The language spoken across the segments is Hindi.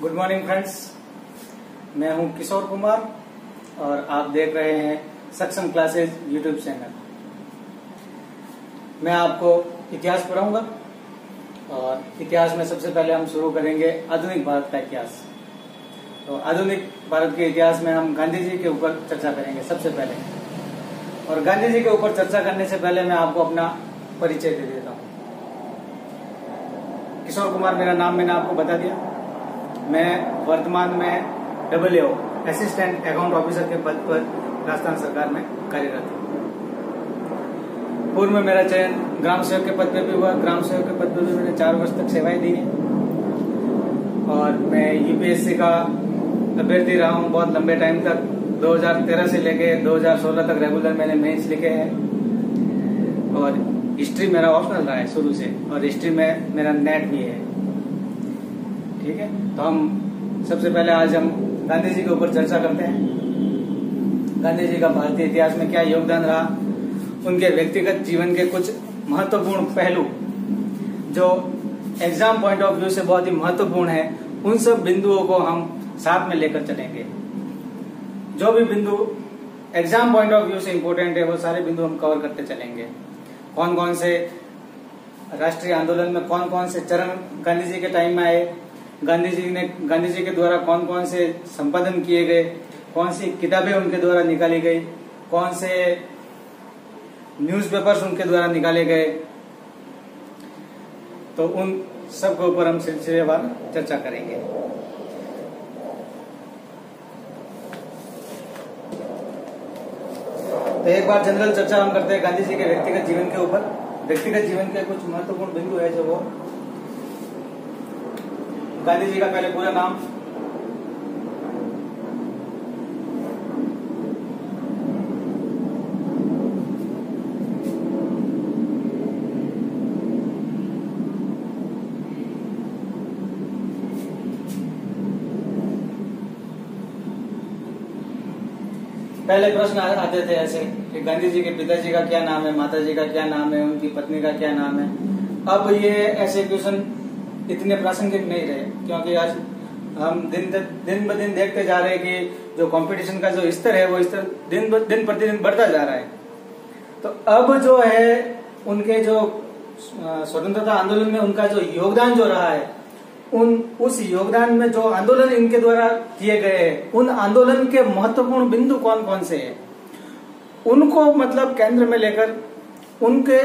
गुड मॉर्निंग फ्रेंड्स मैं हूँ किशोर कुमार और आप देख रहे हैं सक्षम क्लासेज यूट्यूब चैनल मैं आपको इतिहास पढ़ाऊँगा और इतिहास में सबसे पहले हम शुरू करेंगे आधुनिक भारत का इतिहास. तो आधुनिक भारत के इतिहास में हम गांधी जी के ऊपर चर्चा करेंगे सबसे पहले. और गांधी जी के ऊपर चर्चा करने से पहले मैं आपको अपना परिचय दे देता हूँ. किशोर कुमार मेरा नाम मैंने आपको बता दिया। मैं वर्तमान में double O assistant account officer के पद पर राजस्थान सरकार में कार्यरत हूँ। पूर्व में मेरा चयन ग्राम सेवक के पद पर भी हुआ। ग्राम सेवक के पद पर भी मैंने चार वर्ष तक सेवाएँ दी हैं। और मैं यूपीएससी का अभ्यर्थी रहा हूँ बहुत लंबे टाइम तक। 2013 से लेके 2016 तक रेगुलर मैंने मेंस लिखे हैं। और हिस्ट्री मेरा ऑप्शनल रहा है शुरू से और हिस्ट्री में मेरा नेट भी है। ठीक है? तो हम सबसे पहले आज हम गांधी जी के ऊपर चर्चा करते हैं। गांधी जी का भारतीय इतिहास में क्या योगदान रहा? उनके व्यक्तिगत जीवन के कुछ महत्वपूर्ण पहलू। जो एग्ज़ाम पॉइंट ऑफ़ व्यू से बहुत ही महत्वपूर्ण है, उन सब बिंदुओं को हम साथ में लेकर चलेंगे। जो भी बिंदु एग्ज़ाम पॉइंट ऑफ़ व्यू से इंपॉर्टेंट है, वो सारे बिंदु हम कवर करते चलेंगे। कौन कौन से राष्ट्रीय आंदोलन में कौन कौन से चरण गांधी जी के टाइम में आए, गांधी जी ने, गांधी जी के द्वारा कौन कौन से संपादन किए गए कौन सी किताबें उनके द्वारा निकाली गई कौन से न्यूज़पेपर्स उनके द्वारा निकाले गए। तो उन सब के ऊपर हम सिलसिलेवार चर्चा करेंगे। तो एक बार जनरल चर्चा हम करते हैं गांधी जी के व्यक्तिगत जीवन के ऊपर। व्यक्तिगत जीवन के कुछ महत्वपूर्ण बिंदु है जो वो। गांधी जी का पहले पूरा नाम पहले प्रश्न आते थे ऐसे कि गांधी जी के पिताजी का क्या नाम है माता जी का क्या नाम है, उनकी पत्नी का क्या नाम है। अब ये ऐसे क्वेश्चन इतने प्रासंगिक नहीं रहे, क्योंकि आज हम दिन दिन ब दिन देखते जा रहे हैं कि जो कंपटीशन का जो स्तर है, वो स्तर दिन दिन प्रतिदिन बढ़ता जा रहा है। तो अब जो है, उनके जो स्वतंत्रता आंदोलन में उनका जो योगदान जो रहा है उन, उस योगदान में जो आंदोलन इनके द्वारा किए गए हैं, उन आंदोलन के महत्वपूर्ण बिंदु कौन कौन से हैं? उनको मतलब केंद्र में लेकर उनके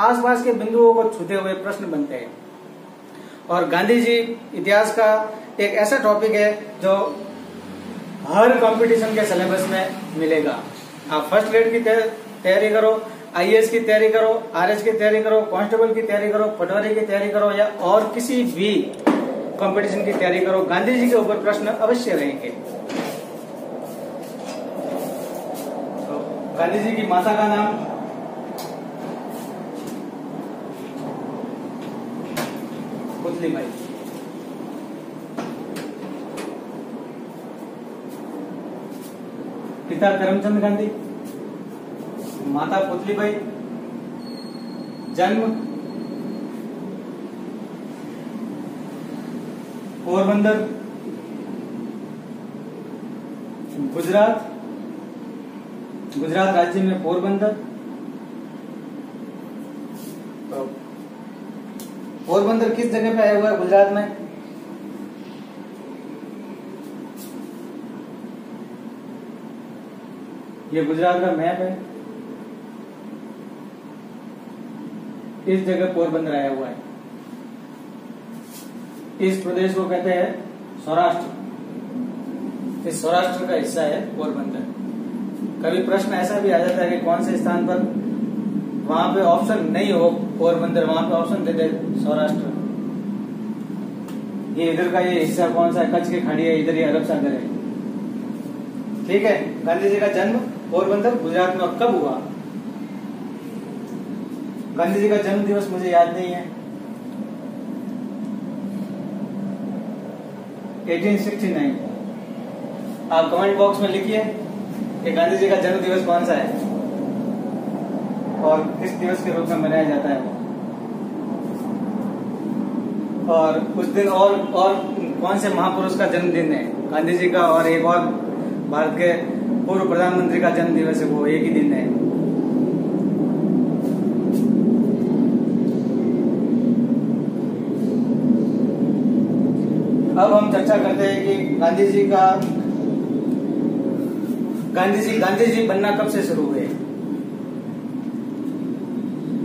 आसपास के बिंदुओं को छूते हुए प्रश्न बनते हैं। और गांधी जी, इतिहास का एक ऐसा टॉपिक है जो हर कंपटीशन के सिलेबस में मिलेगा। आप फ़र्स्ट ग्रेड की तैयारी करो आईएएस की तैयारी करो आरएस की तैयारी करो कांस्टेबल की तैयारी करो, पटवारी की तैयारी करो या और किसी भी कंपटीशन की तैयारी करो। गांधी जी के ऊपर प्रश्न अवश्य रहेंगे। तो गांधी जी की माता का नाम? पुतली बाई पिता करमचंद गांधी, माता पुतली बाई जन्म पोरबंदर, गुजरात गुजरात राज्य में पोरबंदर पोरबंदर किस जगह पे आया हुआ है गुजरात में? ये गुजरात का मैप है। इस जगह पोरबंदर आया हुआ है। इस प्रदेश को कहते हैं सौराष्ट्र। इस सौराष्ट्र का हिस्सा है पोरबंदर। कभी प्रश्न ऐसा भी आ जाता है कि कौन से स्थान पर वहाँ पे ऑप्शन नहीं हो पोरबंदर, वहाँ पे ऑप्शन दे दे सौराष्ट्र। ये इधर का ये हिस्सा कौन सा है? कच्छ की खाड़ी है, इधर ये अरब सागर है। ठीक है, गांधी जी का जन्म पोरबंदर गुजरात में कब हुआ? गांधी जी का जन्म दिवस मुझे याद नहीं है। 1869 आप कमेंट बॉक्स में लिखिए कि गांधी जी का जन्म दिवस कौन सा है। और किस दिवस के रूप में मनाया जाता है और उस दिन और और कौन से महापुरुष का जन्मदिन है। गांधी जी का और एक और भारत के पूर्व प्रधानमंत्री का जन्म दिवस है वो एक ही दिन है। अब हम चर्चा करते हैं कि गांधी जी का गांधी जी गांधी जी बनना कब से शुरू हुए?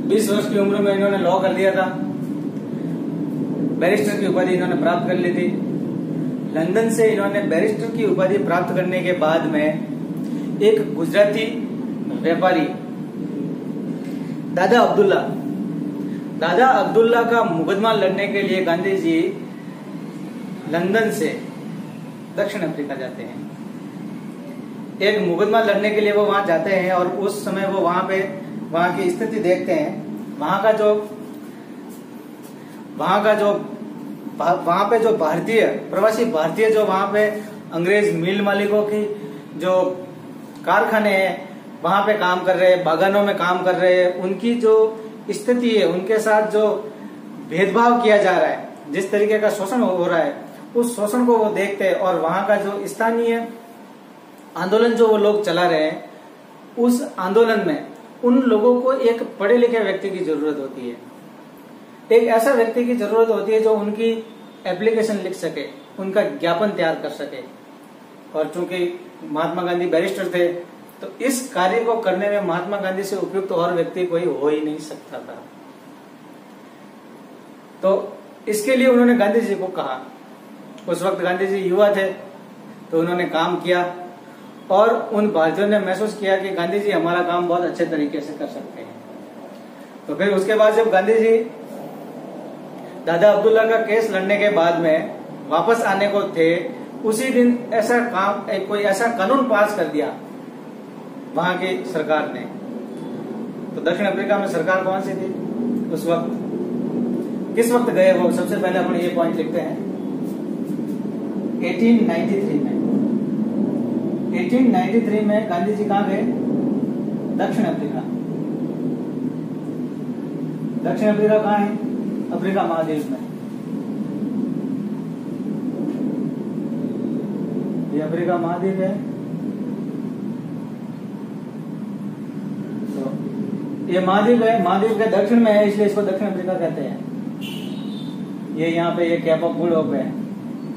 बीस वर्ष की उम्र में इन्होंने लॉ कर लिया था। बैरिस्टर की उपाधि इन्होंने प्राप्त कर ली थी। लंदन से इन्होंने बैरिस्टर की उपाधि प्राप्त करने के बाद में एक गुजराती व्यापारी, दादा अब्दुल्ला दादा अब्दुल्ला का मुकदमा लड़ने के लिए गांधी जी लंदन से दक्षिण अफ्रीका जाते हैं। एक मुकदमा लड़ने के लिए वो वहाँ जाते हैं और उस समय वो वहाँ पे, वहाँ की स्थिति देखते हैं। वहाँ का जो, वहाँ का जो वहाँ पे जो भारतीय, प्रवासी भारतीय जो वहाँ पे अंग्रेज़ मिल मालिकों की जो कारखाने हैं, वहाँ पे काम कर रहे हैं, बागानों में काम कर रहे हैं, उनकी जो स्थिति है, उनके साथ जो भेदभाव किया जा रहा है, जिस तरीके का शोषण हो रहा है उस शोषण को वो देखते हैं और वहाँ का जो स्थानीय आंदोलन जो वो लोग चला रहे हैं, उस आंदोलन में उन लोगों को एक पढ़े लिखे व्यक्ति की ज़रूरत होती है। एक ऐसा व्यक्ति की ज़रूरत होती है जो उनकी एप्लीकेशन लिख सके, उनका ज्ञापन तैयार कर सके। और चूँकि महात्मा गांधी बैरिस्टर थे तो इस कार्य को करने में महात्मा गांधी से उपयुक्त तो और व्यक्ति कोई हो ही नहीं सकता था। तो इसके लिए उन्होंने गांधी जी को कहा उस वक्त गांधी जी युवा थे तो उन्होंने काम किया और उन भारतीयों ने महसूस किया कि गांधी जी हमारा काम बहुत अच्छे तरीके से कर सकते हैं। तो फिर उसके बाद जब गांधी जी, दादा अब्दुल्ला का केस लड़ने के बाद में वापस आने को थे, उसी दिन ऐसा काम एक कोई ऐसा कानून पास कर दिया वहाँ की सरकार ने। तो दक्षिण अफ्रीका में सरकार कौन सी थी? उस वक्त, किस वक्त गए वो? सबसे पहले अपन ये पॉइंट लिखते हैं। 1893 में। 1893 में गांधी जी कहा गए? दक्षिण अफ्रीका। दक्षिण अफ्रीका कहा है? अफ्रीका महाद्वीप में। ये अफ्रीका महाद्वीप है। ये महाद्वीप है महाद्वीप के दक्षिण में है, इसलिए इसको दक्षिण अफ्रीका कहते हैं। ये यहाँ पे, ये कैप ऑफ़ गुड होप है।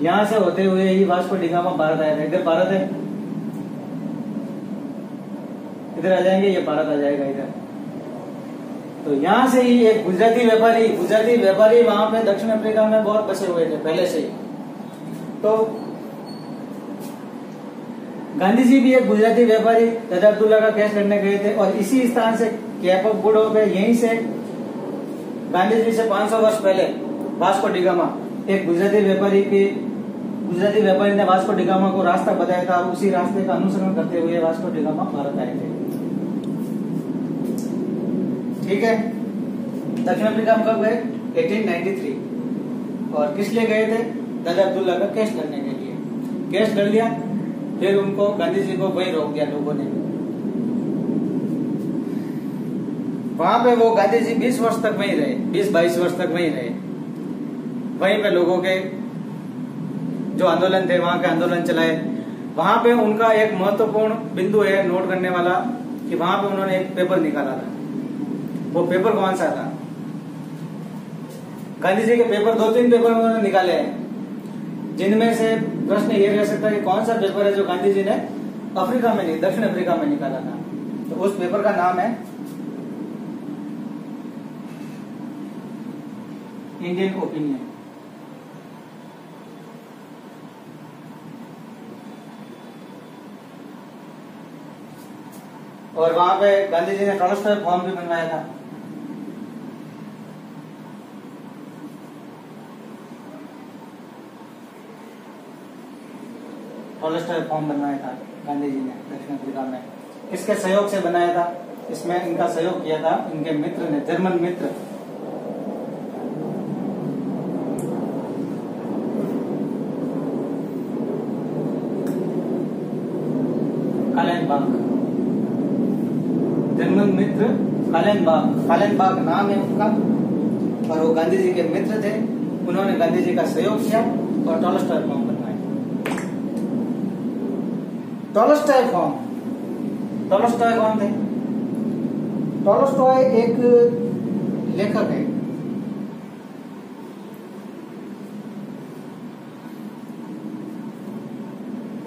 यहाँ से होते हुए ही वास्को डिगामा भारत आया था। इधर भारत है। इधर आ जाएँगे, ये भारत आ जाएगा इधर। तो यहाँ से ही एक गुजराती व्यापारी गुजराती व्यापारी वहाँ पे दक्षिण अफ्रीका में बहुत बसे हुए थे, पहले से ही। तो गांधी जी भी एक गुजराती व्यापारी, दादा अब्दुल्ला का कैश लड़ने गए थे और इसी स्थान से कैप ऑफ़ गुड है यहीं से गांधी जी से 500 वर्ष पहले वास्को डिगामा एक गुजराती व्यापारी के गुजराती व्यापारी ने वास्को डिगामा को रास्ता बताया था उसी रास्ते का अनुसरण करते हुए वास्को डिगामा भारत आए थे ठीक है दक्षिण अफ्रीका में कब गए 1893 और किस लिए गए थे दादा अब्दुल्ला का केस लड़ने के लिए केस लड़ लिया फिर उनको गांधी जी को वही रोक दिया लोगों ने वहाँ पे वो गांधी जी 20 वर्ष तक वहीं रहे 20-22 वर्ष तक वहीं रहे वहीं पे लोगों के जो आंदोलन थे, वहाँ के आंदोलन चलाए। वहाँ पे उनका एक महत्वपूर्ण बिंदु है, नोट करने वाला, कि वहाँ पे उन्होंने एक पेपर निकाला था। वो पेपर कौन सा था? गांधी जी के पेपर दो तीन पेपर उन्होंने निकाले हैं। जिनमें से प्रश्न ये रह सकता है कि कौन सा पेपर है जो गांधी जी ने अफ्रीका में नहीं, दक्षिण अफ्रीका में निकाला था। तो उस पेपर का नाम है इंडियन ओपिनियन। और वहाँ पे गांधी जी ने ट्रांसफ़र फॉर्म भी बनवाया था। फॉर्म बनवाया था गांधी जी ने दक्षिण अफ्रीका में। इसके सहयोग से बनाया था? इसमें इनका सहयोग किया था इनके मित्र ने, जर्मन मित्र कालेनबाग जर्मन कालेनबाग नाम है उनका, और वो गांधी जी के मित्र थे, उन्होंने गांधी जी का सहयोग किया और टॉलस्टॉय फॉर्म बनवाया। टॉलस्टॉय फॉर्म, टॉलस्टॉय कौन थे? टॉलस्टॉय एक लेखक है।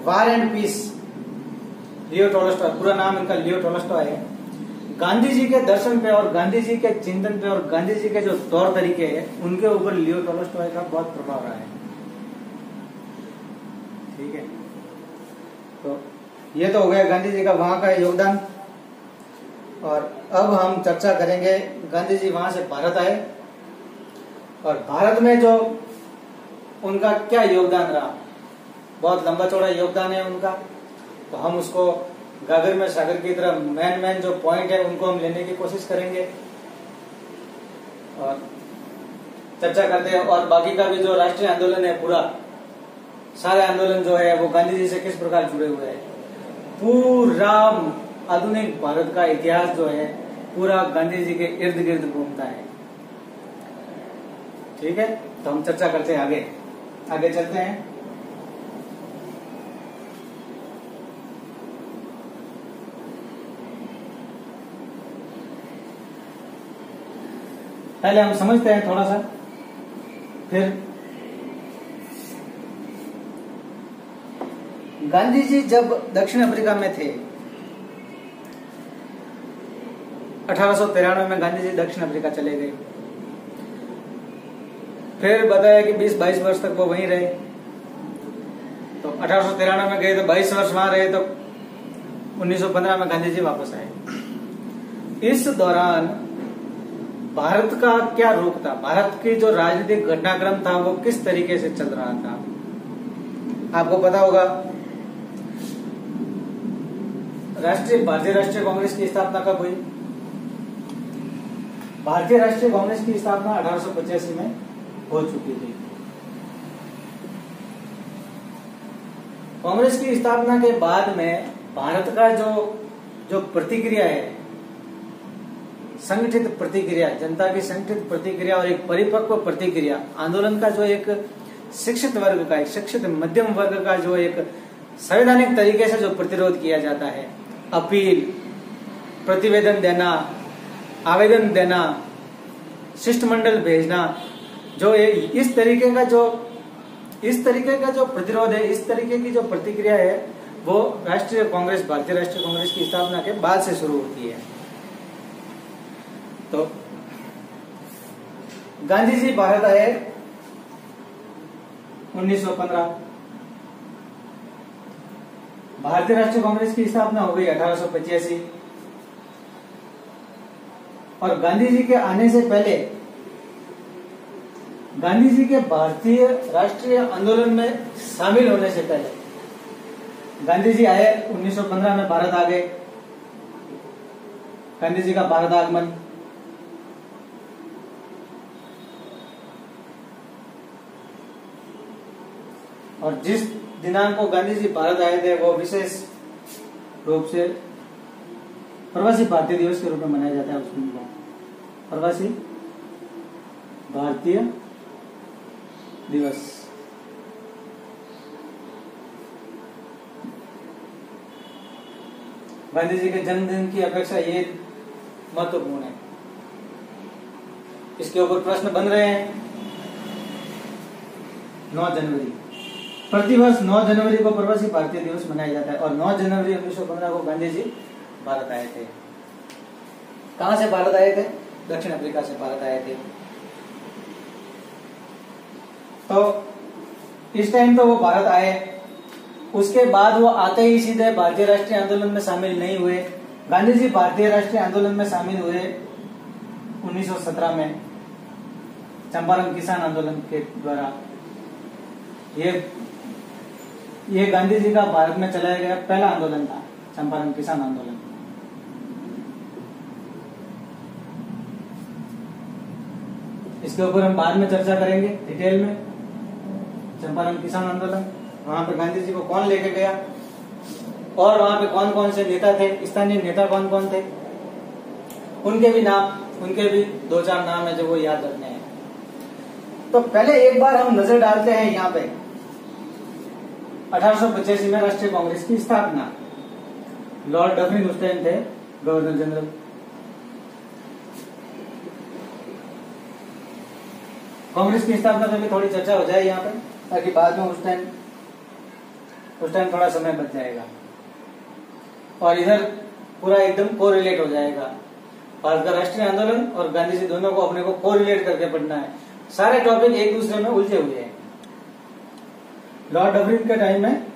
War and peace Leo Tolstoy पूरा नाम इनका लियो टोलस्टॉय है। गांधी जी के दर्शन पे और गांधी जी के चिंतन पे और गांधी जी के जो तौर तरीके हैं, उनके ऊपर लियो टोलस्टॉय का बहुत प्रभाव रहा है। ठीक है? तो ये तो हो गया गांधी जी का वहाँ का योगदान। और अब हम चर्चा करेंगे गांधी जी वहाँ से भारत आए। और भारत में जो उनका क्या योगदान रहा? बहुत लंबा चौड़ा योगदान है उनका। तो हम उसको गागर में सागर की तरह मैन मैन जो पॉइंट है, उनको हम लेने की कोशिश करेंगे। और चर्चा करते हैं। और बाकी का भी जो राष्ट्रीय आंदोलन है पूरा, सारे आंदोलन जो है, वो गांधी जी से किस प्रकार जुड़े हुए हैं? पूरा आधुनिक भारत का इतिहास जो है, पूरा गांधी जी के इर्द गिर्द घूमता है। ठीक है? तो हम चर्चा करते हैं आगे। आगे चलते हैं। पहले हम समझते हैं थोड़ा सा, फिर गांधी जी जब दक्षिण अफ्रीका में थे, अठारह में गांधी जी दक्षिण अफ्रीका चले गए। फिर बताया कि 20-22 वर्ष तक वो वहीं रहे। तो अठारह में गए तो 22 वर्ष वहाँ रहे तो 1915 में गांधी जी वापस आए। इस दौरान भारत का क्या रुख था? भारत की जो राजनीतिक घटनाक्रम था, वो किस तरीके से चल रहा था? आपको पता होगा, राष्ट्रीय, भारतीय राष्ट्रीय कांग्रेस की स्थापना कब हुई? भारतीय राष्ट्रीय कांग्रेस की स्थापना अठारह में हो चुकी थी। कांग्रेस की स्थापना के बाद में भारत का जो जो प्रतिक्रिया है संगठित प्रतिक्रिया, जनता की संगठित प्रतिक्रिया और एक परिपक्व प्रतिक्रिया। आंदोलन का जो एक शिक्षित वर्ग का, एक शिक्षित मध्यम वर्ग का जो एक संवैधानिक तरीके से जो प्रतिरोध किया जाता है। अपील, प्रतिवेदन देना, आवेदन देना, शिष्टमंडल भेजना, जो इस तरीके का जो, इस तरीके का जो प्रतिरोध है, इस तरीके की जो प्रतिक्रिया है, वो राष्ट्रीय कांग्रेस, भारतीय राष्ट्रीय कांग्रेस की स्थापना के बाद से शुरू होती है। तो गांधी जी भारत आए 1915 भारतीय राष्ट्रीय कांग्रेस की स्थापना हो गई अठारह सौ पचासी। और गांधी जी के आने से पहले गांधी जी के भारतीय राष्ट्रीय आंदोलन में शामिल होने से पहले गांधी जी आए 1915 में भारत आ गए। गांधी जी का भारत आगमन और जिस दिनांक को गांधी जी भारत आए थे, वो विशेष रूप से प्रवासी भारतीय दिवस के रूप में मनाया जाता है उस दिन को। प्रवासी भारतीय दिवस। गांधी जी के जन्मदिन की अपेक्षा ये महत्वपूर्ण है। इसके ऊपर प्रश्न बन रहे हैं। 9 जनवरी। प्रतिवर्ष 9 जनवरी को प्रवासी भारतीय दिवस मनाया जाता है और 9 जनवरी 1915 को गांधी जी भारत आए थे। कहा से भारत आए थे? दक्षिण अफ्रीका से भारत आए थे। तो इस टाइम तो वो भारत आए। उसके बाद वो आते ही सीधे भारतीय राष्ट्रीय आंदोलन में शामिल नहीं हुए। गांधी जी भारतीय राष्ट्रीय आंदोलन में शामिल हुए 1917 में, चंपारण किसान आंदोलन के द्वारा। ये ये गांधी जी का भारत में चलाया गया पहला आंदोलन था, चंपारण किसान आंदोलन। इसके ऊपर हम बाद में चर्चा करेंगे डिटेल में। चंपारण किसान आंदोलन, वहाँ पर गांधी जी को कौन लेके गया? और वहाँ पे कौन कौन से नेता थे? स्थानीय नेता कौन कौन थे? उनके भी नाम, उनके भी दो चार नाम है जो वो याद रखने हैं। तो पहले एक बार हम नज़र डालते हैं यहाँ पे। अठारह में राष्ट्रीय कांग्रेस की स्थापना। लॉर्ड डफरिन उस टाइम थे गवर्नर जनरल कांग्रेस की स्थापना पे भी थोड़ी चर्चा हो जाए यहाँ पर ताकि बाद में उस टाइम उस टाइम थोड़ा समय बच जाएगा। और इधर पूरा एकदम कोरिलेट हो जाएगा। भारत का राष्ट्रीय आंदोलन और गांधी जी दोनों को अपने को कोरिलेट करके पढ़ना है। सारे टॉपिक एक दूसरे में उलझे हुए हैं। लॉर्ड डबरिन के टाइम में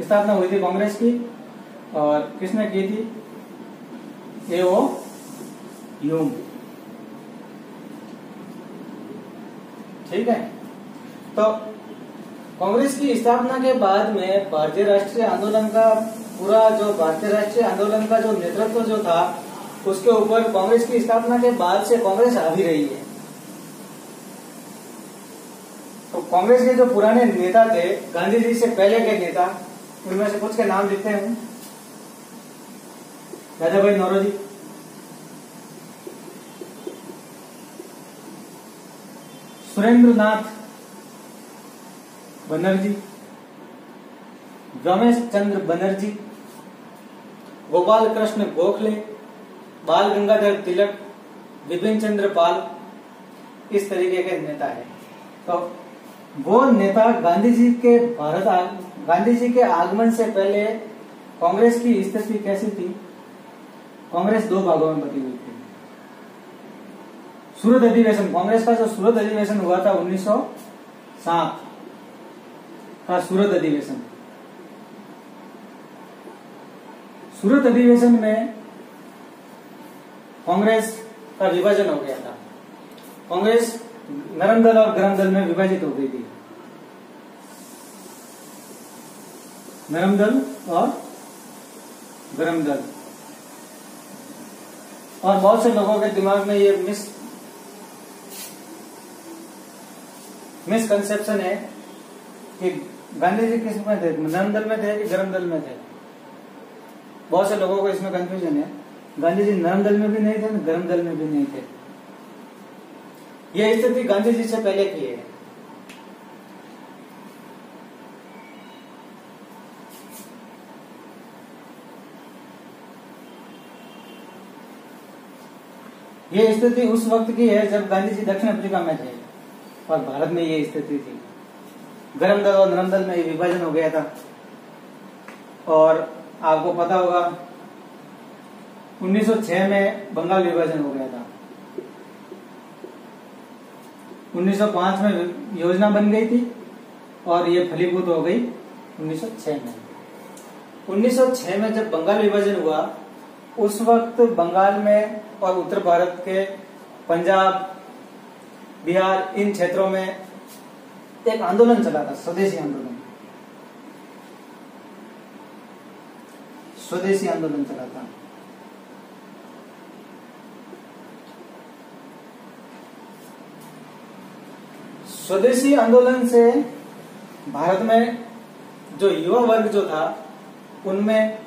स्थापना हुई थी कांग्रेस की और किसने की थी? ए ओ यूम ठीक है? तो कांग्रेस की स्थापना के बाद में भारतीय राष्ट्रीय आंदोलन का पूरा जो भारतीय राष्ट्रीय आंदोलन का जो नेतृत्व जो था, उसके ऊपर कांग्रेस की स्थापना के बाद से कांग्रेस हावी रही है तो कांग्रेस के जो पुराने नेता थे गांधी जी से पहले के नेता, उनमें से कुछ के नाम लिखते हैं? दादा भाई नौरोजी। सुरेंद्र नाथ बनर्जी। रमेश चंद्र बनर्जी। गोपाल कृष्ण गोखले। बाल गंगाधर तिलक। विपिन चंद्र पाल। इस तरीके के नेता है। तो वो नेता गांधी जी के भारत गांधी जी के आगमन से पहले कांग्रेस की स्थिति कैसी थी? कांग्रेस दो भागों में बटी हुई थी। सूरत अधिवेशन, कांग्रेस का जो सूरत अधिवेशन हुआ था 1907 का सूरत अधिवेशन। सूरत अधिवेशन में कांग्रेस का विभाजन हो गया था। कांग्रेस नरम दल और गरम दल में विभाजित हो गई थी। नरम दल और गरम दल और बहुत से लोगों के दिमाग में ये मिस मिसकंसेप्शन है कि गांधी जी किसमें थे? नरम दल में थे कि गरम दल में थे? बहुत से लोगों को इसमें कंफ्यूजन है। गांधी जी नरम दल में भी नहीं थे गरम दल में भी नहीं थे। यह स्थिति गांधी जी से पहले की है। यह स्थिति उस वक्त की है जब गांधी जी दक्षिण अफ्रीका में थे और भारत में यह स्थिति थी। गरम दल और नरम दल में विभाजन हो गया था। और आपको पता होगा 1906 में बंगाल विभाजन हो गया था। 1905 में योजना बन गई थी और ये फलीभूत हो गई 1906 में। 1906 में जब बंगाल विभाजन हुआ, उस वक्त बंगाल में और उत्तर भारत के पंजाब, बिहार, इन क्षेत्रों में एक आंदोलन चला था, स्वदेशी आंदोलन। स्वदेशी आंदोलन चला था। स्वदेशी आंदोलन से भारत में जो युवा वर्ग जो था, उनमें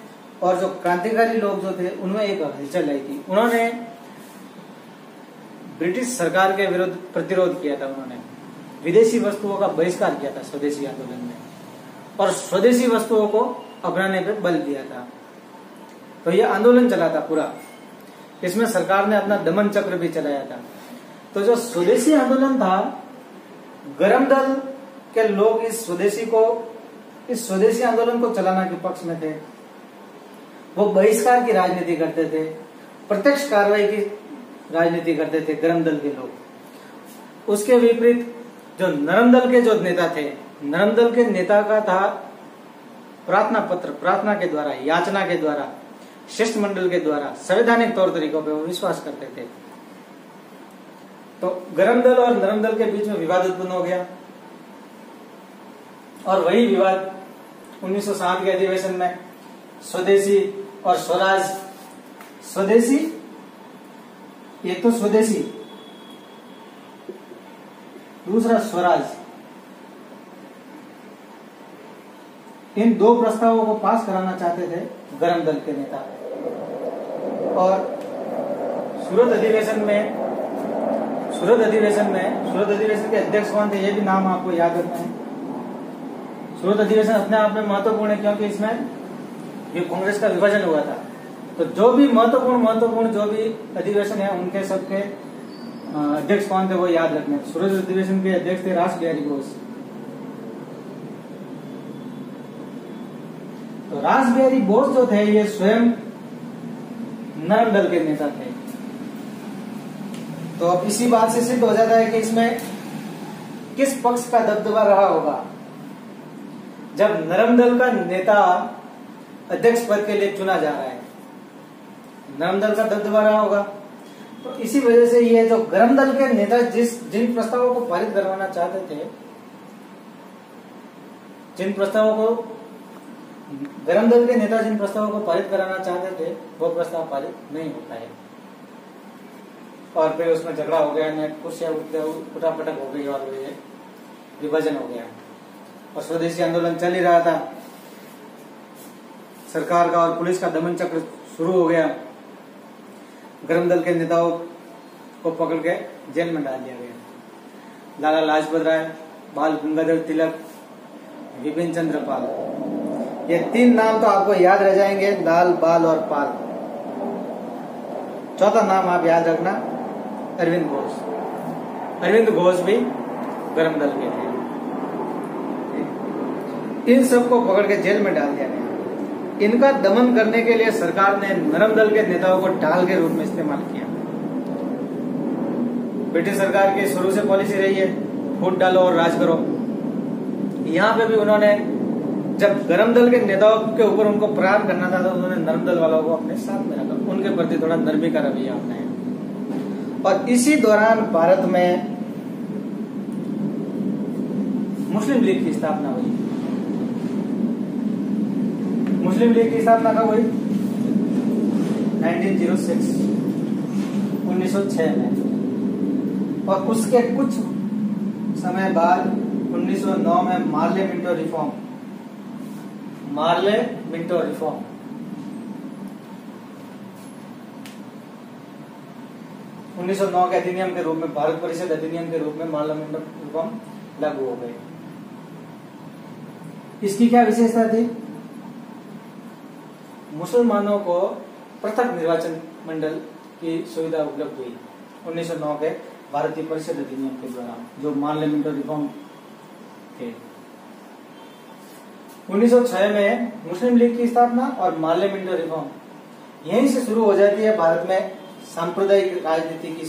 और जो क्रांतिकारी लोग जो थे, उनमें एक हलचल आई थी। उन्होंने ब्रिटिश सरकार के विरुद्ध प्रतिरोध किया था उन्होंने। विदेशी वस्तुओं का बहिष्कार किया था स्वदेशी आंदोलन में। और स्वदेशी वस्तुओं को अपनाने पर बल दिया था। तो यह आंदोलन चला था पूरा। इसमें सरकार ने अपना दमन चक्र भी चलाया था। तो जो स्वदेशी आंदोलन था गरम दल के लोग इस स्वदेशी को, इस स्वदेशी आंदोलन को चलाना के पक्ष में थे। वो बहिष्कार की राजनीति करते थे, प्रत्यक्ष कार्रवाई की राजनीति करते थे गरम दल के लोग। उसके विपरीत जो नरम दल के जो नेता थे, नरम दल के नेता का था प्रार्थना पत्र, प्रार्थना के द्वारा, याचना के द्वारा शिष्ट मंडल के द्वारा, संवैधानिक तौर तरीकों पर वो विश्वास करते थे। तो गरम दल और नरम दल के बीच में विवाद उत्पन्न हो गया। और वही विवाद 1907 के अधिवेशन में स्वदेशी और स्वराज, स्वदेशी? एक तो स्वदेशी। दूसरा स्वराज। इन दो प्रस्तावों को पास कराना चाहते थे गरम दल के नेता। और सूरत अधिवेशन में सूरत अधिवेशन में, सूरत अधिवेशन के अध्यक्ष कौन थे, ये भी नाम आपको याद रखना है। सूरत अधिवेशन अपने आप में महत्वपूर्ण है क्योंकि इसमें ये कांग्रेस का विभाजन हुआ था। तो जो भी महत्वपूर्ण महत्वपूर्ण जो भी अधिवेशन है, उनके सबके अध्यक्ष कौन थे वो याद रखने सूरत अधिवेशन के अध्यक्ष थे राज बिहारी बोस। तो राज बिहारी बोस जो थे, ये स्वयं नरम दल के नेता थे। तो अब इसी बात से सिद्ध हो जाता है कि इसमें किस पक्ष का दबदबा रहा होगा? जब नरम दल का नेता अध्यक्ष पद के लिए चुना जा रहा है, नरम दल का दबदबा रहा होगा। तो इसी वजह से ये जो गरम दल के नेता जिस, जिन प्रस्तावों को पारित करवाना चाहते थे, जिन प्रस्तावों को, गरम दल के नेता जिन प्रस्तावों को पारित कराना चाहते थे, वो प्रस्ताव पारित नहीं हो पाए। और फिर उसमें झगड़ा हो गया कुर्सियाँ उठापटक हो गई और ये विभाजन हो गया। और स्वदेशी आंदोलन चल ही रहा था। सरकार का और पुलिस का दमन चक्र शुरू हो गया। गर्म दल के नेताओं को पकड़ के जेल में डाल दिया गया। लाला लाजपत राय, बाल गंगाधर तिलक, विपिन चंद्र पाल। ये तीन नाम तो आपको याद रह जाएँगे, लाल, बाल और पाल। चौथा नाम आप याद रखना। अरविंद घोष। अरविंद घोष भी गरम दल के थे। इन सबको पकड़ के जेल में डाल दिया गया। इनका दमन करने के लिए सरकार ने नरम दल के नेताओं को ढाल के रूप में इस्तेमाल किया। ब्रिटिश सरकार की शुरू से पॉलिसी रही है, फूट डालो और राज करो। यहाँ पे भी उन्होंने, जब गरम दल के नेताओं के ऊपर उनको प्रहार करना था तो उन्होंने नरम दल वालों को अपने साथ में रखा। उनके प्रति थोड़ा नरमी का रवैया अपनाया। और इसी दौरान भारत में मुस्लिम लीग की स्थापना हुई। मुस्लिम लीग की स्थापना कब हुई? 1906 1906 में। और उसके कुछ समय बाद 1909 में Morley Minto reform, Morley Minto reform. उन्नीस सौ नौ के अधिनियम के रूप में, भारत परिषद अधिनियम के रूप में मार्ले मिंटो रिफॉर्म लागू हो गए। इसकी क्या विशेषता थी? मुसलमानों को पृथक निर्वाचन मंडल की सुविधा उपलब्ध हुई 1909 के भारतीय परिषद अधिनियम के द्वारा, जो पार्लियामेंटरी रिफॉर्म थे। 1906 में मुस्लिम लीग की स्थापना और पार्लियामेंटरी रिफॉर्म, यहीं से शुरू हो जाती है भारत में सांप्रदायिक राजनीति की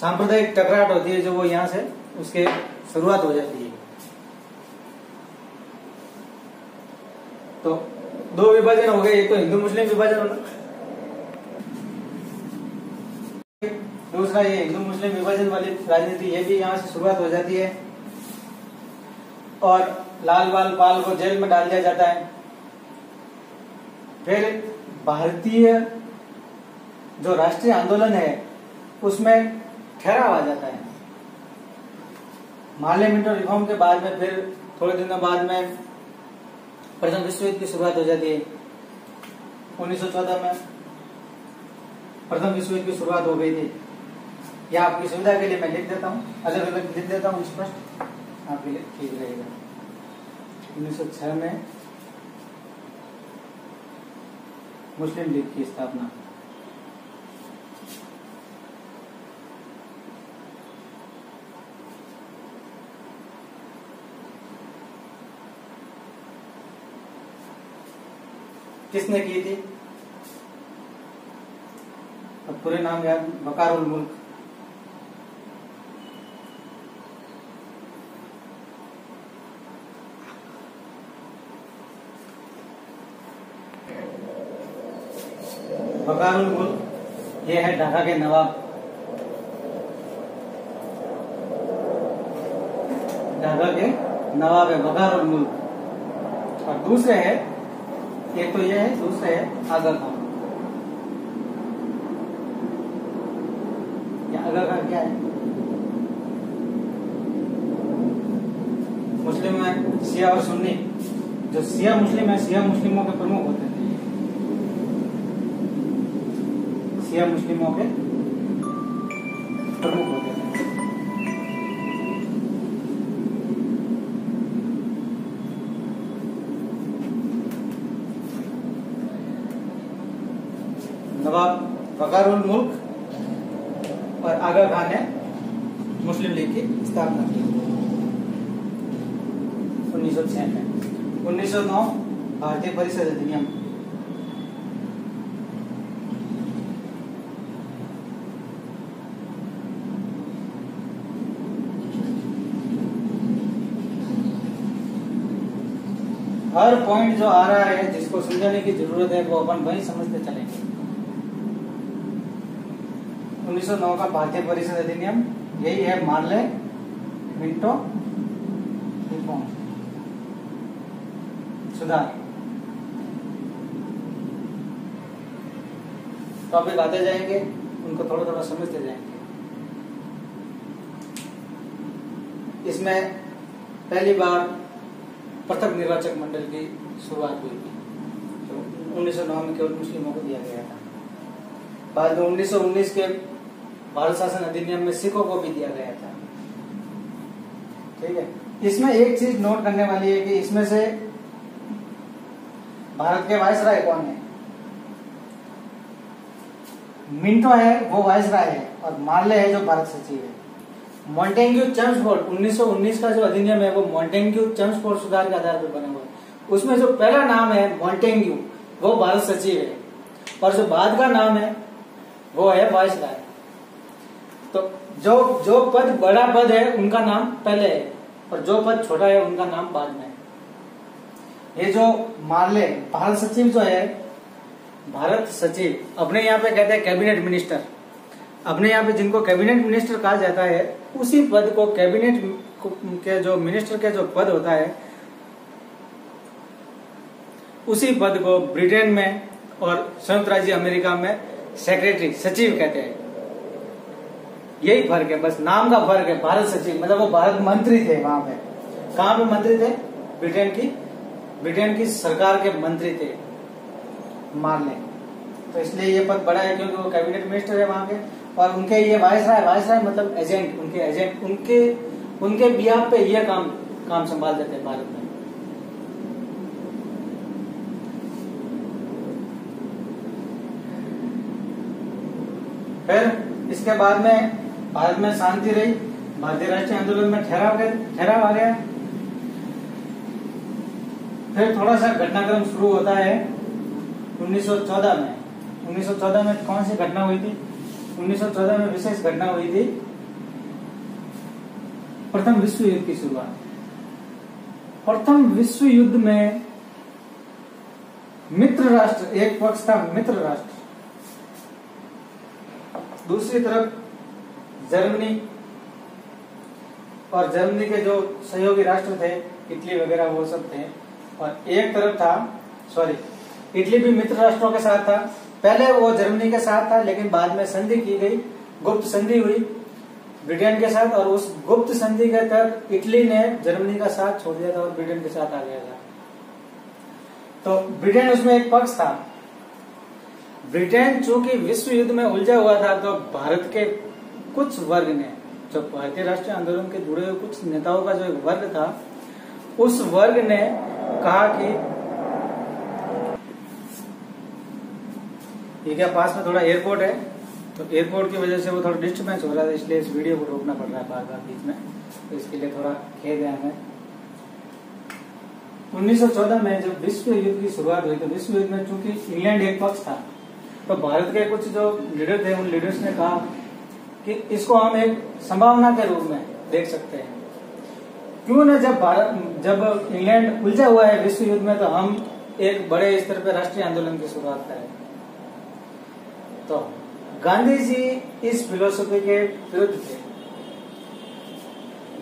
सांप्रदायिक टकराट होती है जो वो यहाँ से उसके शुरुआत हो जाती है। तो दो विभाजन हो गए, एक तो हिंदू मुस्लिम विभाजन होना। दूसरा ये हिंदू मुस्लिम विभाजन वाली राजनीति ये भी यहाँ से शुरुआत हो जाती है। और लाल बाल पाल को जेल में डाल दिया जाता है। फिर भारतीय जो राष्ट्रीय आंदोलन है, उसमें ठहराव आ जाता है। माले मिंटो रिफॉर्म के बाद में फिर थोड़े दिनों बाद में प्रथम विश्व युद्ध की शुरुआत हो जाती है। 1914 में प्रथम विश्व युद्ध की शुरुआत हो गई थी। या आपकी सुविधा के लिए मैं लिख देता हूँ। अलग अलग लिख देता हूँ स्पष्ट आपके लिए ठीक रहेगा। 1906 में मुस्लिम लीग की स्थापना। किसने की थी? अब पूरे नाम याद बकारुल मुल्क। बकारुल मुल्क, ये है ढाका के नवाब। ढाका के नवाब है बकारुल मुल्क। और दूसरे है एक तो ये है, दूसरा है आगा खान आगा खान क्या है? मुस्लिम है सिया और सुन्नी, जो सिया मुस्लिम है, सिया मुस्लिमों के प्रमुख होते थे सिया मुस्लिमों के प्रमुख होते थे नवाब वकारुल मुल्क और आगा खान ने मुस्लिम लीग की स्थापना की। उन्नीस सौ छह में। उन्नीस सौ नौ भारतीय परिषद अधिनियम। हर पॉइंट जो आ रहा है, जिसको समझने की ज़रूरत है, वो अपन वही समझते चलेंगे। 1909 का भारतीय परिषद अधिनियम, यही है मार्ले मिंटो रिफॉर्म सुधार। टॉपिक आते जाएँगे, उनको थोड़ा थोड़ा समझते जाएँगे। इसमें पहली बार पृथक निर्वाचक मंडल की शुरुआत हुई थी तो उन्नीस में केवल मुस्लिमों को दिया गया था। बाद में 1919 के भारत शासन अधिनियम में सिखों को भी दिया गया था। ठीक है? इसमें एक चीज़ नोट करने वाली है कि इसमें से भारत के वायस राय कौन है? मिंटो है, वो वायस राय है, और मार्ले है, जो भारत सचिव है। मॉन्टेग्यू चम्सफोर्ड 1919 का जो अधिनियम है, वो मॉन्टेग्यू चम्सफोर्ड सुधार के आधार पर बना हुआ है। उसमें जो पहला नाम है मॉन्टेग्यू वो भारत सचिव है। और जो बाद का नाम है, वो है वायस राय। तो जो जो पद बड़ा पद है, उनका नाम पहले है, और जो पद छोटा है, उनका नाम बाद में है। ये जो मार्ले भारत सचिव जो है, भारत सचिव, अपने यहाँ पे कहते हैं कैबिनेट मिनिस्टर अपने यहाँ पे जिनको कैबिनेट मिनिस्टर कहा जाता है, उसी पद को कैबिनेट के जो मिनिस्टर के जो पद होता है, उसी पद को ब्रिटेन में और संयुक्त राज्य अमेरिका में सेक्रेटरी सचिव कहते हैं। यही फ़र्क है, बस नाम का फ़र्क है, भारत सचिव मतलब वो भारत मंत्री थे वहाँ पे। कहा पे मंत्री थे? ब्रिटेन की ब्रिटेन की सरकार के मंत्री थे मान लें तो इसलिए ये पद बड़ा है क्योंकि वो कैबिनेट मिनिस्टर है वहाँ के, और उनके ये वायस राय वायस राय मतलब एजेंट, उनके एजेंट, उनके उनके बिहार पे ये काम काम संभाल देते भारत में। फिर इसके बाद में भारत में शांति रही, भारतीय राष्ट्रीय आंदोलन में ठहराव ठहराव आ गया। फिर थोड़ा सा घटनाक्रम शुरू होता है 1914 में। 1914 में कौन सी घटना हुई थी? 1914 में विशेष घटना हुई थी। प्रथम विश्व युद्ध की शुरुआत। प्रथम विश्व युद्ध में मित्र राष्ट्र, एक पक्ष था मित्र राष्ट्र। दूसरी तरफ़ जर्मनी और जर्मनी के जो सहयोगी राष्ट्र थे, इटली वगैरह वो सब थे। और एक तरफ़ था सॉरी इटली भी मित्र राष्ट्रों के साथ था। पहले वो जर्मनी के साथ था, लेकिन बाद में संधि की गई, गुप्त संधि हुई ब्रिटेन के साथ। और उस गुप्त संधि के तहत इटली ने जर्मनी का साथ छोड़ दिया था और ब्रिटेन के साथ आ गया था। तो ब्रिटेन उसमें एक पक्ष था। ब्रिटेन चूँकि विश्व युद्ध में उलझा हुआ था तो भारत के कुछ वर्ग ने जो भारतीय राष्ट्रीय आंदोलन के जुड़े हुए कुछ नेताओं का जो एक वर्ग था, उस वर्ग ने कहा कि, ये क्या पास में थोड़ा एयरपोर्ट है? तो एयरपोर्ट की वजह से वो थोड़ा डिस्टर्बेंस हो रहा था, इसलिए इस वीडियो को रोकना पड़ रहा है बार बार बीच में। तो इसके लिए थोड़ा खेद है हमें। 1914 में जब विश्व युद्ध की शुरुआत हुई तो विश्व युद्ध में चूँकि इंग्लैंड एक पक्ष था तो भारत के कुछ जो लीडर थे, उन लीडर्स ने कहा इसको हम एक संभावना के रूप में देख सकते हैं। क्यों न जब भारत, जब इंग्लैंड उलझा हुआ है विश्व युद्ध में तो हम एक बड़े स्तर पर राष्ट्रीय आंदोलन की शुरुआत करें। तो गांधी जी इस फिलोसफी के विरुद्ध थे।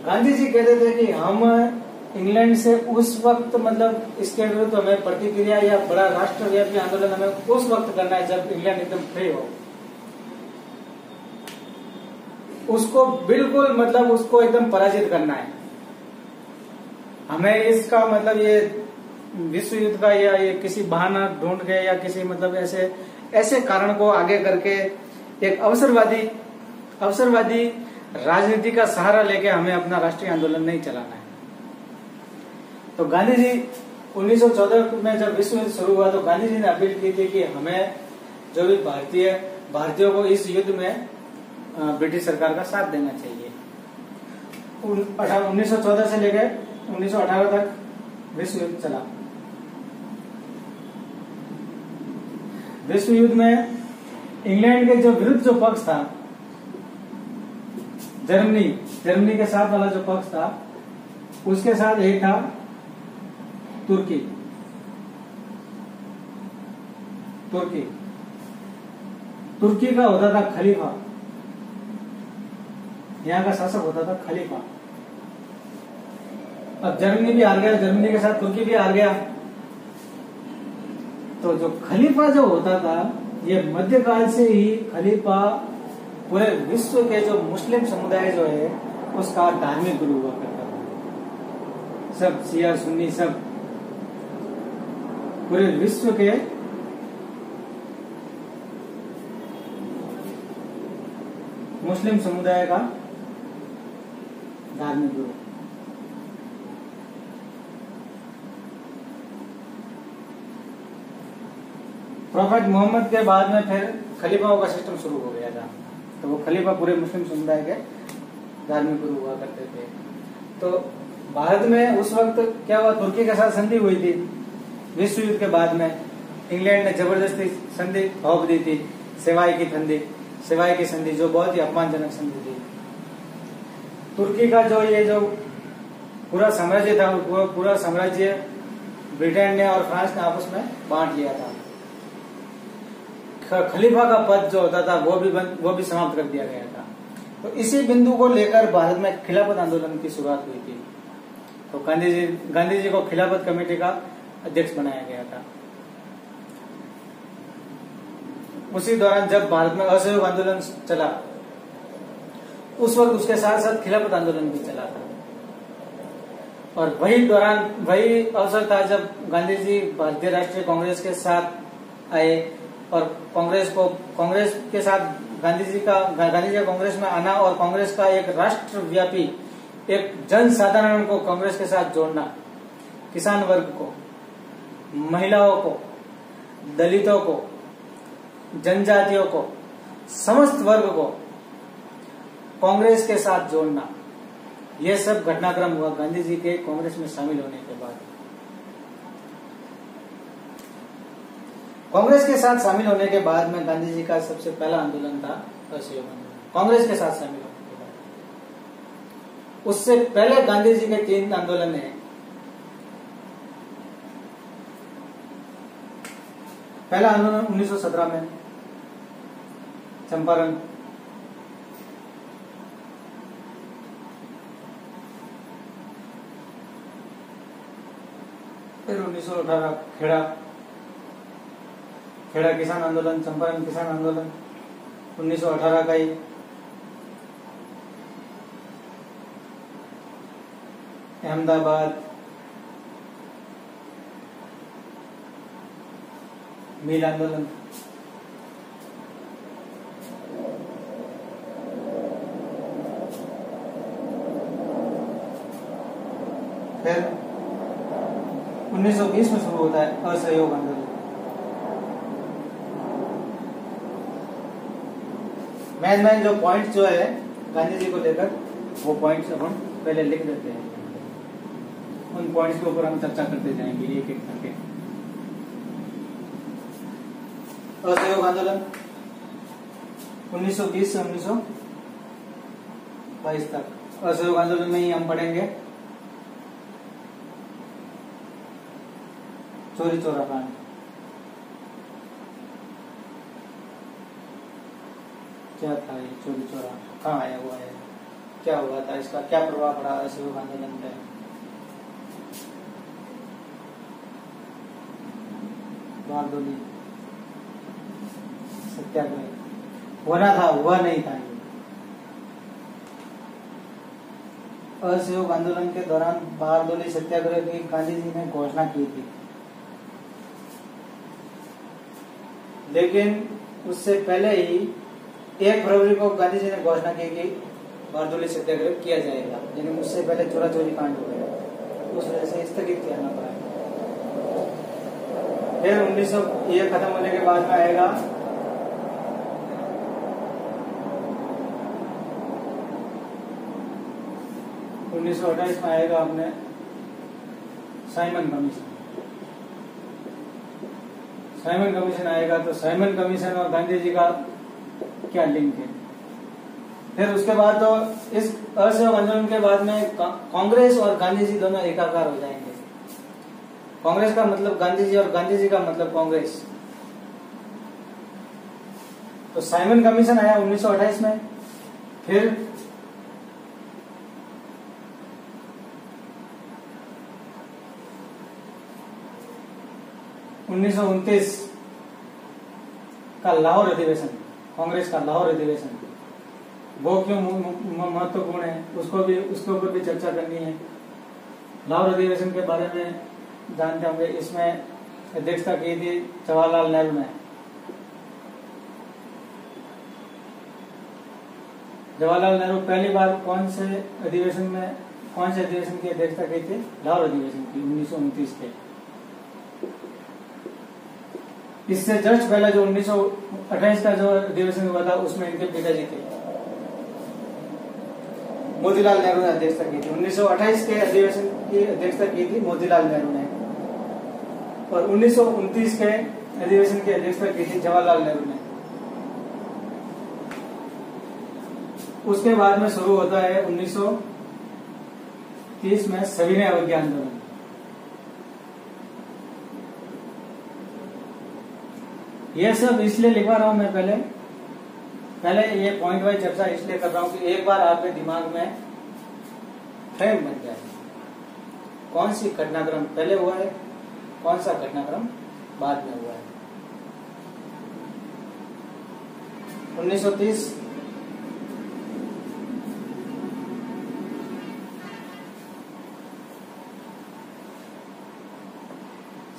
गांधी जी कहते थे कि हम इंग्लैंड से उस वक्त मतलब इसके विरुद्ध हमें प्रतिक्रिया या बड़ा राष्ट्रव्यापी आंदोलन हमें उस वक्त करना है जब इंग्लैंड एकदम फ्री हो। उसको बिल्कुल मतलब उसको एकदम पराजित करना है। हमें इसका मतलब ये विश्व युद्ध का या ये किसी बहाना ढूंढ के या किसी मतलब ऐसे ऐसे कारण को आगे करके एक अवसरवादी अवसरवादी राजनीति का सहारा लेके हमें अपना राष्ट्रीय आंदोलन नहीं चलाना है। तो गांधी जी 1914 में जब विश्व युद्ध शुरू हुआ तो गांधी जी ने अपील की थी कि हमें जो भी भारतीय, भारतीयों को इस युद्ध में ब्रिटिश सरकार का साथ देना चाहिए। उन्नीस सौ चौदह से लेकर उन्नीस सौ अठारह तक विश्व युद्ध चला। विश्व युद्ध में इंग्लैंड के जो विरुद्ध जो पक्ष था, जर्मनी जर्मनी के साथ वाला जो पक्ष था, उसके साथ एक था तुर्की। तुर्की। तुर्की का होता था खलीफा। यहाँ का शासक होता था खलीफा। अब जर्मनी भी हार गया, जर्मनी के साथ तुर्की भी हार गया। तो जो खलीफा जो होता था, ये मध्यकाल से ही खलीफा पूरे विश्व के जो मुस्लिम समुदाय जो है, उसका धार्मिक गुरु हुआ करता था। सब सिया सुन्नी, सब पूरे विश्व के मुस्लिम समुदाय का धार्मिक गुरु प्रॉफेट मोहम्मद के बाद में फिर खलीफाओं का सिस्टम शुरू हो गया था। तो वो खलीफा पूरे मुस्लिम समुदाय के धार्मिक गुरु हुआ करते थे। तो भारत में उस वक्त क्या हुआ, तुर्की के साथ संधि हुई थी। विश्व युद्ध के बाद में इंग्लैंड ने ज़बरदस्ती संधि थोप दी थी, सेवाई की संधि, सेवाई की संधि, जो बहुत ही अपमानजनक संधि थी। तुर्की का जो ये जो पूरा साम्राज्य था वो पूरा साम्राज्य ब्रिटेन ने और फ्रांस ने आपस में बांट लिया था। खलीफा का पद जो होता था वो भी बंद, वो भी समाप्त कर दिया गया था। तो इसी बिंदु को लेकर भारत में खिलाफत आंदोलन की शुरुआत हुई थी। तो गांधी जी गांधी जी को खिलाफत कमेटी का अध्यक्ष बनाया गया था। उसी दौरान जब भारत में असहयोग आंदोलन चला उस वक्त उसके साथ साथ खिलाफत आंदोलन भी चला था। और वही दौरान, वही अवसर था जब गांधी जी भारतीय राष्ट्रीय कांग्रेस के साथ आए और कांग्रेस को, कांग्रेस के साथ गांधी जी का गांधी जी कांग्रेस में आना और कांग्रेस का एक राष्ट्रव्यापी, एक जन साधारण को कांग्रेस के साथ जोड़ना, किसान वर्ग को, महिलाओं को, दलितों को, जनजातियों को, समस्त वर्ग को कांग्रेस के साथ जोड़ना। यह सब घटनाक्रम हुआ गांधी जी के कांग्रेस में शामिल होने के बाद। कांग्रेस के साथ शामिल होने के बाद में गांधी जी का सबसे पहला आंदोलन था असहयोग आंदोलन। कांग्रेस के साथ शामिल होने के बाद। उससे पहले गांधी जी के तीन आंदोलन है। पहला आंदोलन 1917 में, चंपारण। फिर उन्नीस सौ अठारह खेड़ा। खेड़ा किसान आंदोलन, चंपारण किसान आंदोलन 1918 का ही। अहमदाबाद। मिल आंदोलन। फिर 1920 में शुरू होता है, असहयोग आंदोलन मैन मैन जो पॉइंट जो है गांधी जी को लेकर, वो पॉइंट्स हम पहले लिख देते हैं। उन पॉइंट्स के ऊपर हम चर्चा करते जाएँगे, एक एक करके। असहयोग आंदोलन 1920 से 1922 तक। असहयोग आंदोलन में ही हम पढ़ेंगे। चोरी चोरा कांड क्या था ये चोरी चोरा? कहाँ आया हुआ है? क्या हुआ था इसका? क्या प्रभाव पड़ा असहयोग आंदोलन पे बारदोली सत्याग्रह। होना था, हुआ नहीं था असहयोग आंदोलन के दौरान बारदोली सत्याग्रह की गांधी जी ने घोषणा की थी। लेकिन उससे पहले ही एक फरवरी को गांधी जी ने घोषणा की कि बारदोली सत्याग्रह किया जाएगा। लेकिन उससे पहले चोरा चोरी कांड हो। गया उस वजह से स्थगित करना पड़ा। फिर उन्नीस सौ ये खत्म होने के बाद में आएगा। उन्नीस सौ अट्ठाईस में आएगा हमने साइमन कमीशन साइमन कमीशन आएगा तो साइमन कमीशन और गांधी जी का क्या लिंक है? फिर उसके बाद तो इस असहयोग आंदोलन के बाद में कांग्रेस और गांधी जी दोनों एकाकार हो जाएँगे। कांग्रेस का मतलब गांधी जी और गांधी जी का मतलब कांग्रेस। तो साइमन कमीशन आया 1928 में, फिर उन्नीस का लाहौर अधिवेशन, कांग्रेस का लाहौर अधिवेशन। वो क्यों महत्वपूर्ण है, उसको भी, उसके ऊपर भी चर्चा करनी है। लाहौर अधिवेशन के बारे में जानते होंगे, इसमें अध्यक्षता की थी जवाहरलाल नेहरू ने। जवाहरलाल नेहरू पहली बार कौन से अधिवेशन में, कौन से अधिवेशन की अध्यक्षता की थी? लाहौर अधिवेशन की, उन्नीस सौ उनतीस के। इससे जस्ट पहले जो उन्नीस का जो अधिवेशन हुआ था, उसमें इनके पिताजी थे। मोतीलाल नेहरू ने अध्यक्षता की थी। 1928 के अधिवेशन की अध्यक्षता की थी मोतीलाल नेहरू ने। और उन्नीस के अधिवेशन की अध्यक्षता की थी जवाहरलाल नेहरू ने। उसके बाद में शुरू होता है 1930 में सविनय अवज्ञा आंदोलन। ये सब इसलिए लिखवा रहा हूँ मैं पहले। पहले ये पॉइंट वाइज चर्चा इसलिए कर रहा हूँ कि एक बार आपके दिमाग में फ्रेम बन जाए। कौन सी घटनाक्रम पहले हुआ है? कौन सा घटनाक्रम बाद में हुआ है? 1930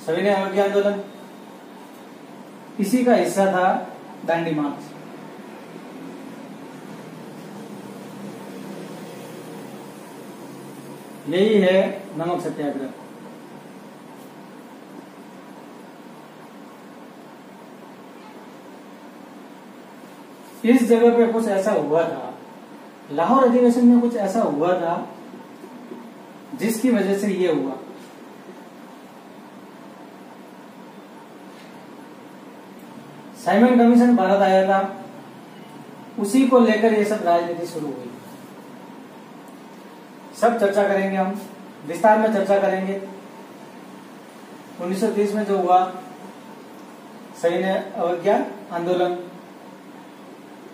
सविनय अवज्ञा आंदोलन इसी का हिस्सा था दांडी मार्च। यही है नमक सत्याग्रह। इस जगह पे कुछ ऐसा हुआ था, लाहौर अधिवेशन में कुछ ऐसा हुआ था, जिसकी वजह से ये हुआ। साइमन कमीशन भारत आया था। उसी को लेकर ये सब राजनीति शुरू हुई। सब चर्चा करेंगे हम, विस्तार में चर्चा करेंगे। 1930 में जो हुआ सैन्य अवज्ञा आंदोलन।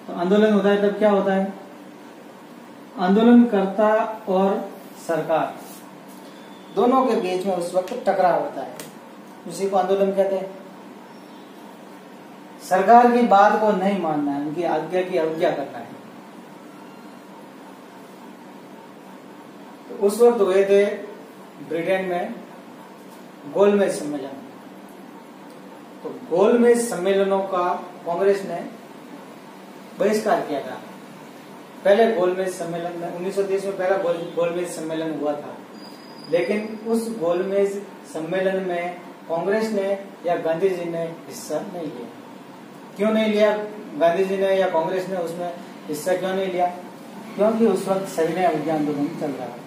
तो आंदोलन होता है, तब क्या होता है? आंदोलनकर्ता और सरकार। दोनों के बीच में उस वक्त टकराव होता है। उसी को आंदोलन कहते हैं। सरकार की बात को नहीं मानना है उनकी आज्ञा की अवज्ञा करना है। तो उस वक्त हुए थे ब्रिटेन में गोलमेज सम्मेलन। तो गोलमेज सम्मेलनों का कांग्रेस ने बहिष्कार किया था। पहले गोलमेज सम्मेलन में 1930 में पहला गोल, गोलमेज सम्मेलन हुआ था। लेकिन उस गोलमेज सम्मेलन में कांग्रेस ने या गांधी जी ने हिस्सा नहीं लिया। क्यों नहीं लिया? गांधी जी ने या कांग्रेस ने उसमें हिस्सा क्यों नहीं लिया? क्योंकि उस वक्त सविनय अभियान आंदोलन चल रहा था।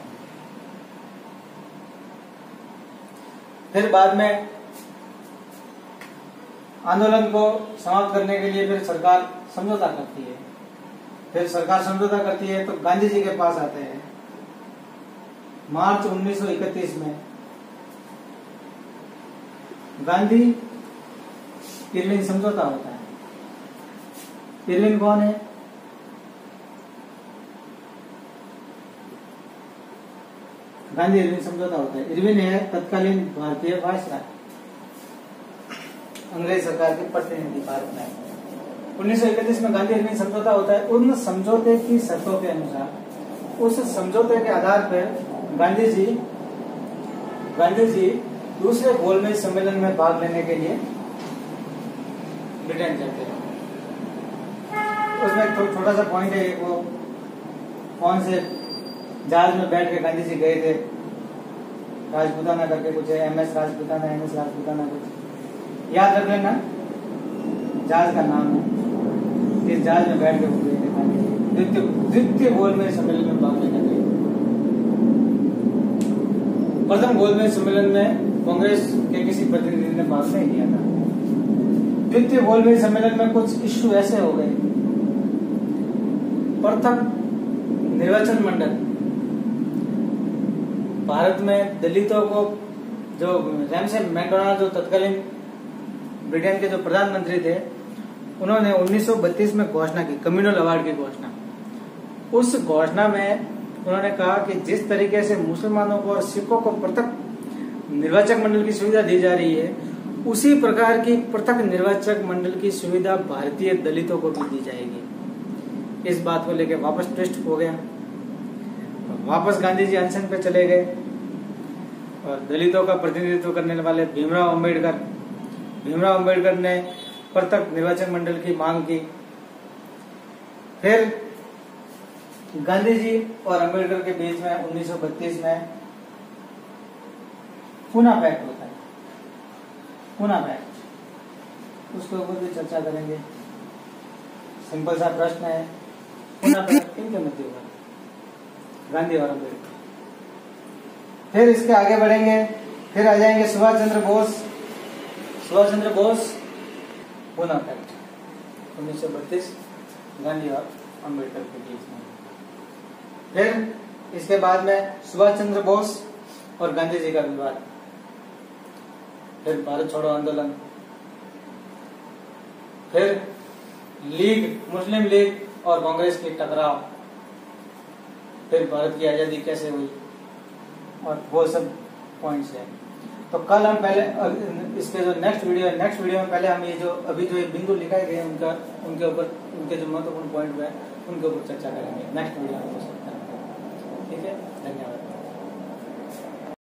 फिर बाद में आंदोलन को समाप्त करने के लिए फिर सरकार समझौता करती है। फिर सरकार समझौता करती है तो गांधी जी के पास आते हैं। मार्च 1931 में गांधी इरविन समझौता होता है। इरविन कौन है? गांधी इरविन समझौता होता है। इरविन है, तत्कालीन भारतीय वायसराय अंग्रेज़ सरकार के प्रतिनिधि भारत में उन्नीस सौ इकतीस में गांधी इरविन समझौता होता है। उन समझौते की शर्तों के अनुसार, उस समझौते के आधार पर गांधी जी गांधी जी दूसरे गोलमेज सम्मेलन में भाग लेने के लिए ब्रिटेन चलते हैं। उसमें छोटा सा पॉइंट है, वो कौन से जहाज़ में बैठ के गांधी जी गए थे? राजपुताना करके कुछ है, M S Rajputana, M S Rajputana कुछ। याद रख लेना, जहाज़ का नाम है। इस जहाज़ में बैठ के गए थे द्वितीय द्वितीय गोल में सम्मेलन में भाग लेने गए प्रथम गोलमेज सम्मेलन में कांग्रेस के किसी प्रतिनिधि ने भाग नहीं लिया था। द्वितीय गोलमेज सम्मेलन में कुछ इश्यू ऐसे हो गए। प्रथम निर्वाचन मंडल। भारत में दलितों को जो रैमसे मैकडोनाल्ड जो तत्कालीन ब्रिटेन के जो प्रधानमंत्री थे, उन्होंने 1932 में घोषणा की, कम्युनल अवार्ड की घोषणा। उस घोषणा में उन्होंने कहा कि जिस तरीके से मुसलमानों को और सिखों को पृथक निर्वाचक मंडल की सुविधा दी जा रही है, उसी प्रकार की पृथक निर्वाचक मंडल की सुविधा भारतीय दलितों को भी दी जाएगी। इस बात को लेकर वापस ट्विस्ट हो गया। वापस गांधी जी अनशन पे चले गए और दलितों का प्रतिनिधित्व करने वाले भीमराव अंबेडकर भीमराव अंबेडकर ने पृथक निर्वाचन मंडल की मांग की। फिर गांधी जी और अंबेडकर के बीच में 1932 में पुना पैक्ट होता है। पुना पैक्ट उसके ऊपर भी चर्चा करेंगे। सिंपल सा प्रश्न है पुना पैक्ट किन के गांधी और अंबेडकर फिर इसके आगे बढ़ेंगे। फिर आ जाएँगे सुभाष चंद्र बोस। सुभाष चंद्र बोस पुना पैक्ट उन्नीस सौ बत्तीस गांधी और अंबेडकर के बीच में। फिर इसके बाद में सुभाष चंद्र बोस और गांधी जी का विवाद। फिर भारत छोड़ो आंदोलन। फिर लीग मुस्लिम लीग और कांग्रेस के टकराव फिर भारत की आज़ादी कैसे हुई? और वो सब पॉइंट्स है। तो कल हम पहले इसके जो नेक्स्ट वीडियो है नेक्स्ट वीडियो में पहले हम ये जो, अभी जो बिंदु लिखाए गए उनका, उनके ऊपर, उनके जो महत्वपूर्ण पॉइंट हुए उनके ऊपर चर्चा करेंगे। नेक्स्ट वीडियो में हो सकता है ठीक है? धन्यवाद।